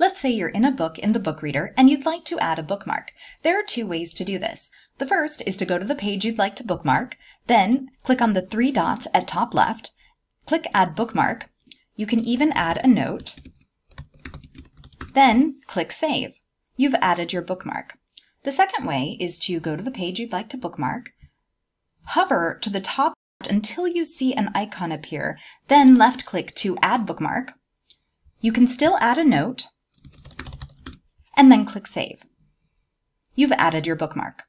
Let's say you're in a book in the book reader and you'd like to add a bookmark. There are two ways to do this. The first is to go to the page you'd like to bookmark, then click on the three dots at top left, click Add Bookmark. You can even add a note, then click Save. You've added your bookmark. The second way is to go to the page you'd like to bookmark, hover to the top until you see an icon appear, then left click to Add Bookmark. You can still add a note, and then click Save. You've added your bookmark.